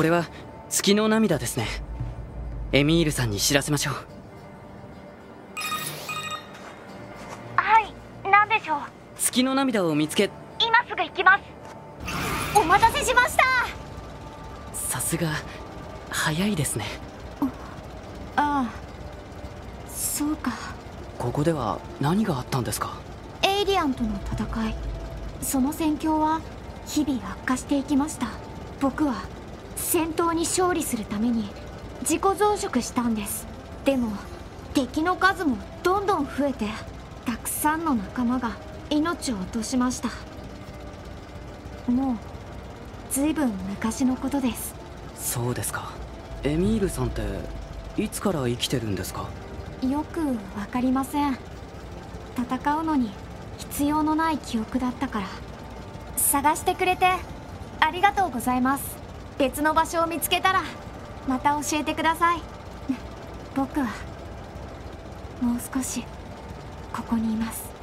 これは月の涙ですね。エミールさんに知らせましょう。はい何でしょう？月の涙を見つけ今すぐ行きます。お待たせしました。さすが早いですね。ああそうか。ここでは何があったんですか？エイリアンとの戦い。その戦況は日々悪化していきました。僕は戦闘に勝利するために自己増殖したんです。でも敵の数もどんどん増えてたくさんの仲間が命を落としました。もう随分昔のことです。そうですか。エミールさんっていつから生きてるんですか？よく分かりません。戦うのに必要のない記憶だったから。探してくれてありがとうございます別の場所を見つけたらまた教えてください。僕はもう少しここにいます。